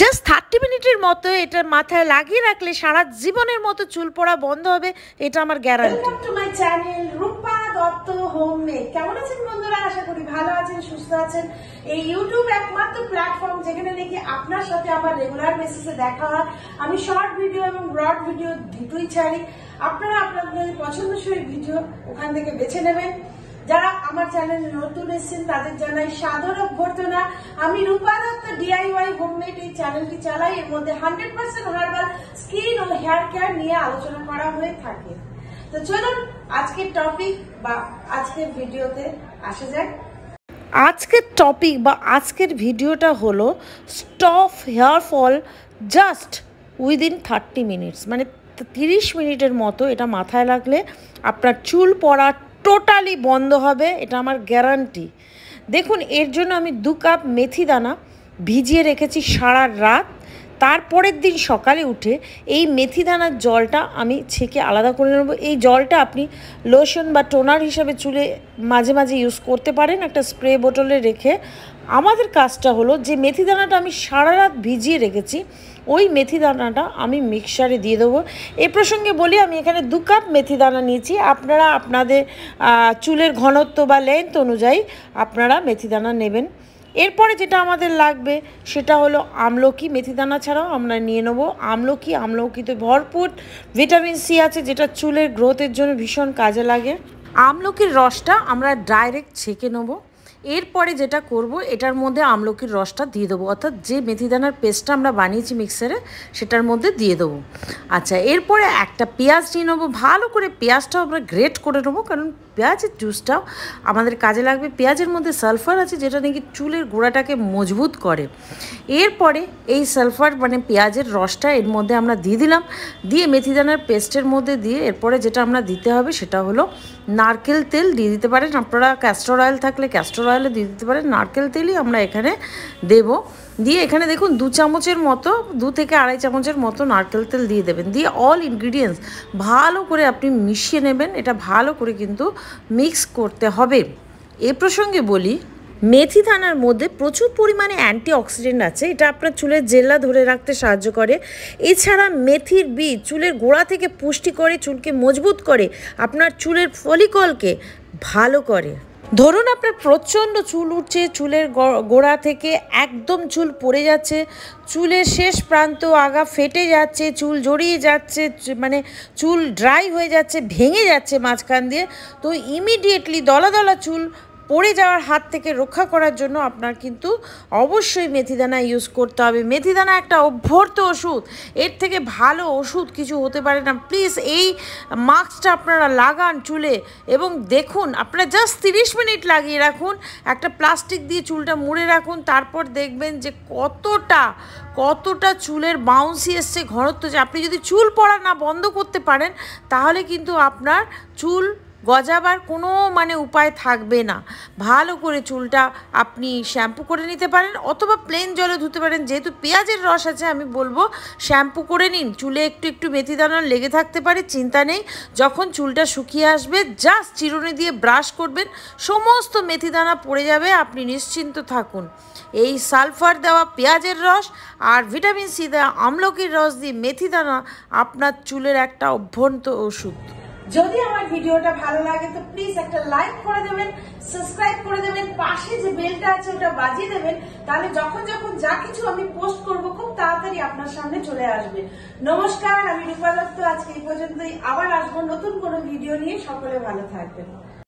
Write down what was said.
Just thirty মিনিটের মতো এটা মাথায় লাগিয়ে রাখলে সারা জীবনের মতো চুল পড়া বন্ধ হবে, এটা আমার গ্যারান্টি চ্যানেল রূপা দত্ত কেমন আছেন আশা করি ভালো আছেন, সুস্থ আছেন। এই ইউটিউব একমাত্র প্ল্যাটফর্ম যেখানে আপনার সাথে আমার রেগুলার দেখা আমি শর্ট ভিডিও এবং ভিডিও দুটোই আপনারা আপনাদের পছন্দসই ভিডিও ওখান থেকে বেছে নেবেন। যারা আমার চ্যানেলে নতুন এসেছেন, তাদের জানাই সাদর অভ্যর্থনা আমি রূপা দত্ত ডিআইওয়াই হোমমেড এই চ্যানেলটি চালাই। এর মধ্যে হান্ড্রেড পার্সেন্ট হার্বাল স্কিন ও হেয়ার কেয়ার নিয়ে আলোচনা করা হয়ে থাকে। তো চলুন, আজকের টপিক বা আজকের ভিডিওতে আসা যাক। আজকের টপিক বা আজকের ভিডিওটা হলো stop hair fall just within thirty minutes মানে তিরিশ মিনিটের মতো এটা মাথায় লাগলে আপনার চুল পড়া টোটালি বন্ধ হবে, এটা আমার গ্যারান্টি। দেখুন, এর জন্য আমি দু কাপ মেথি দানা ভিজিয়ে রেখেছি সারা রাত। তারপরের দিন সকালে উঠে এই মেথি দানার জলটা আমি ছেঁকে আলাদা করে নেব। এই জলটা আপনি লোশন বা টোনার হিসাবে চুলে মাঝে মাঝে ইউজ করতে পারেন। একটা স্প্রে বোতলে রেখে আমাদের কাজটা হলো যে মেথি দানাটা আমি সারা রাত ভিজিয়ে রেখেছি, ওই মেথি দানাটা আমি মিক্সারে দিয়ে দেবো। এ প্রসঙ্গে বলি, আমি এখানে দু কাপ মেথি দানা নিয়েছি। আপনারা আপনাদের চুলের ঘনত্ব বা লেন্থ অনুযায়ী আপনারা মেথি দানা নেবেন। এরপরে যেটা আমাদের লাগবে, সেটা হলো আমলকি। মেথিদানা ছাড়াও আমরা নিয়ে নেব। আমলকি, আমলকিতে ভরপুর ভিটামিন সি আছে, যেটা চুলের গ্রোথের জন্য ভীষণ কাজে লাগে। আমলকির রসটা আমরা ডাইরেক্ট ছেঁকে নেব। এরপরে যেটা করব, এটার মধ্যে আমলকির রসটা দিয়ে দেবো। অর্থাৎ যে মেথিদানার পেস্টটা আমরা বানিয়েছি মিক্সারে, সেটার মধ্যে দিয়ে দেবো। আচ্ছা এরপরে একটা পেঁয়াজ নিয়ে নেব। ভালো করে পেঁয়াজটাও আমরা গ্রেট করে নেব, কারণ পেঁয়াজের জুসটাও আমাদের কাজে লাগবে। পেঁয়াজের মধ্যে সালফার আছে, যেটা নাকি চুলের গোড়াটাকে মজবুত করে। এরপরে এই সালফার মানে পেঁয়াজের রসটা এর মধ্যে আমরা দিয়ে দিলাম। দিয়ে মেথিদানার পেস্টের মধ্যে দিয়ে এরপরে যেটা আমরা দিতে হবে, সেটা হলো নারকেল তেল দিয়ে দিতে পারেন। আপনারা ক্যাস্টর অয়েল থাকলে ক্যাস্টর অয়েলও দিয়ে দিতে পারেন। নারকেল তেলই আমরা এখানে দেব। দিয়ে এখানে দেখুন দু চামচের মতো, দু থেকে আড়াই চামচের মতো নারকেল তেল দিয়ে দেবেন। দিয়ে অল ইনগ্রিডিয়েন্টস ভালো করে আপনি মিশিয়ে নেবেন। এটা ভালো করে কিন্তু মিক্স করতে হবে। এ প্রসঙ্গে বলি মেথি দানার মধ্যে প্রচুর পরিমাণে অ্যান্টি অক্সিডেন্ট আছে। এটা আপনার চুলের জেল্লা ধরে রাখতে সাহায্য করে। এছাড়া মেথির বীজ চুলের গোড়া থেকে পুষ্টি করে, চুলকে মজবুত করে, আপনার চুলের ফলিকলকে ভালো করে। ধরুন আপনার প্রচণ্ড চুল উঠছে, চুলের গোড়া থেকে একদম চুল পড়ে যাচ্ছে, চুলের শেষ প্রান্ত আগা ফেটে যাচ্ছে, চুল জড়িয়ে যাচ্ছে মানে চুল ড্রাই হয়ে যাচ্ছে, ভেঙে যাচ্ছে মাঝখান দিয়ে, তো ইমিডিয়েটলি দলা দলা চুল পড়ে যাওয়ার হাত থেকে রক্ষা করার জন্য আপনার কিন্তু অবশ্যই মেথিদানা ইউজ করতে হবে। মেথিদানা একটা অভ্যর্থ ওষুধ। এর থেকে ভালো ওষুধ কিছু হতে পারে না। প্লিজ এই মাস্কটা আপনারা লাগান চুলে এবং দেখুন, আপনারা জাস্ট তিরিশ মিনিট লাগিয়ে রাখুন। একটা প্লাস্টিক দিয়ে চুলটা মুড়ে রাখুন। তারপর দেখবেন যে কতটা কতটা চুলের বাউন্সি এসছে, ঘনত্ব যে আপনি যদি চুল পড়া না বন্ধ করতে পারেন, তাহলে কিন্তু আপনার চুল গজাবার কোনো মানে উপায় থাকবে না। ভালো করে চুলটা আপনি শ্যাম্পু করে নিতে পারেন অথবা প্লেন জলে ধুতে পারেন। যেহেতু পেঁয়াজের রস আছে, আমি বলব শ্যাম্পু করে নিন। চুলে একটু একটু মেথি দানা লেগে থাকতে পারে, চিন্তা নেই। যখন চুলটা শুকিয়ে আসবে জাস্ট চিরুনি দিয়ে ব্রাশ করবেন। সমস্ত মেথি দানা পড়ে যাবে, আপনি নিশ্চিন্ত থাকুন। এই সালফার দেওয়া পেঁয়াজের রস আর ভিটামিন সি দেওয়া আমলকির রস দিয়ে মেথি দানা আপনার চুলের একটা অভ্যন্ত ওষুধ। যদি আমার ভিডিওটা ভালো লাগে, তো প্লিজ একটা লাইক করে দেবেন সাবস্ক্রাইব করে দেবেন, পাশে যে বেলটা আছে ওটা বাজিয়ে দেবেন, তাহলে যখন যখন যা কিছু আমি পোস্ট করব, খুব তাড়াতাড়ি আপনার সামনে চলে আসবে। নমস্কার, আমি রূপা দত্ত, আজকে এই পর্যন্তই আবার আসব নতুন কোনো ভিডিও নিয়ে, সকলে ভালো থাকবেন।